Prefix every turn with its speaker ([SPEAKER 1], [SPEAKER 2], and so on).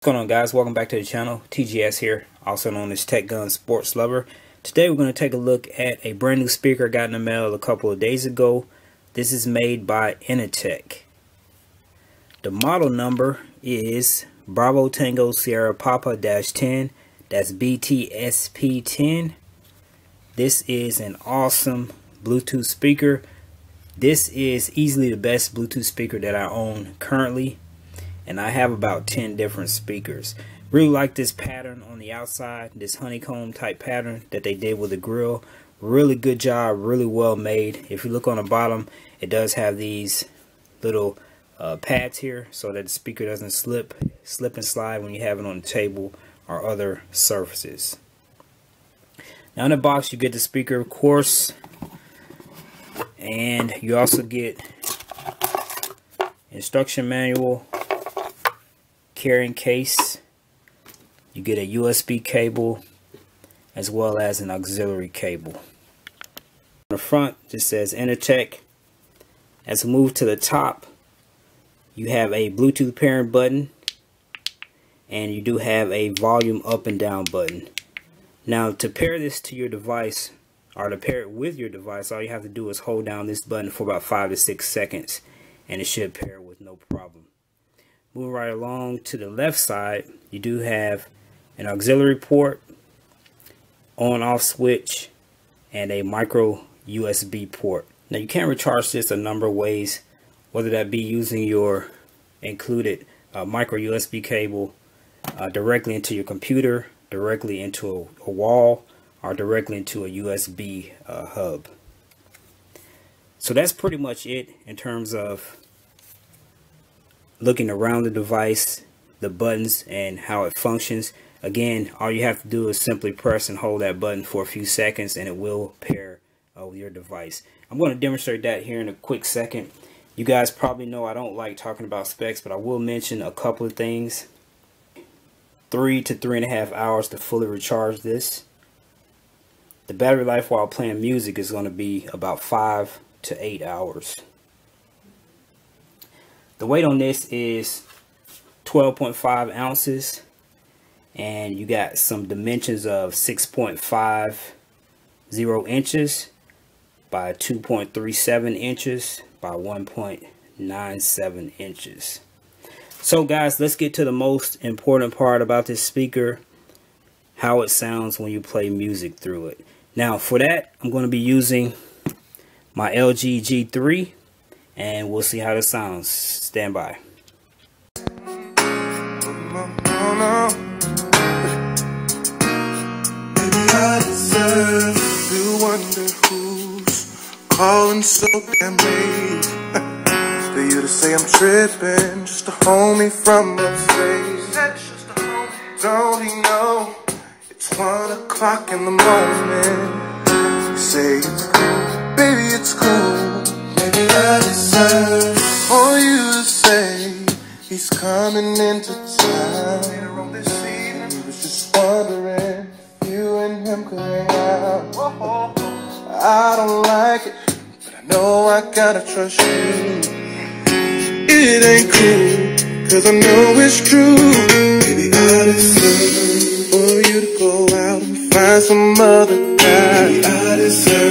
[SPEAKER 1] What's going on guys? Welcome back to the channel. TGS here, also known as Tech Gun Sports Lover. Today we're going to take a look at a brand new speaker I got in the mail a couple of days ago. This is made by Inateck. The model number is Bravo Tango Sierra Papa 10. That's BTSP10. This is an awesome Bluetooth speaker. This is easily the best Bluetooth speaker that I own currently and I have about 10 different speakers. Really like this pattern on the outside, this honeycomb type pattern that they did with the grill. Really good job, really well made. If you look on the bottom, it does have these little uh, pads here so that the speaker doesn't slip, slip and slide when you have it on the table or other surfaces. Now in the box you get the speaker of course and you also get instruction manual carrying case. You get a USB cable as well as an auxiliary cable. On the front just says Inateck. As we move to the top, you have a Bluetooth pairing button and you do have a volume up and down button. Now to pair this to your device or to pair it with your device, all you have to do is hold down this button for about five to six seconds and it should pair with no problem. Move right along to the left side, you do have an auxiliary port, on off switch, and a micro USB port. Now you can recharge this a number of ways, whether that be using your included uh, micro USB cable uh, directly into your computer, directly into a, a, wall, or directly into a USB uh, hub. So that's pretty much it in terms of looking around the device, the buttons, and how it functions. Again, all you have to do is simply press and hold that button for a few seconds and it will pair uh, with your device. I'm going to demonstrate that here in a quick second. You guys probably know I don't like talking about specs, but I will mention a couple of things. Three to three and a half hours to fully recharge this. The battery life while playing music is going to be about five to eight hours. The weight on this is 12.5 ounces and you got some dimensions of 6.50 inches by 2.37 inches by 1.97 inches. So guys, let's get to the most important part about this speaker, how it sounds when you play music through it. Now for that, I'm going to be using my LG G3 and we'll see how this sounds. Stand by.
[SPEAKER 2] calling so damn late. For you to say I'm tripping Just a homie from Don't he know? It's one o'clock in the morning. Say baby it's cool deserve for you to say he's coming into town. And he was just wondering if you and him could hang out. I don't like it, but I know I gotta trust you. It ain't cool, cause I know it's true. Maybe I deserve for you to go out and find some other guy. I deserve.